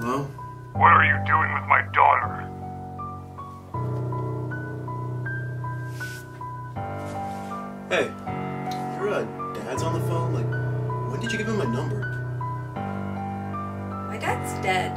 What are you doing with my daughter? Hey, your uh, dad's on the phone? Like, when did you give him my number? My dad's dead.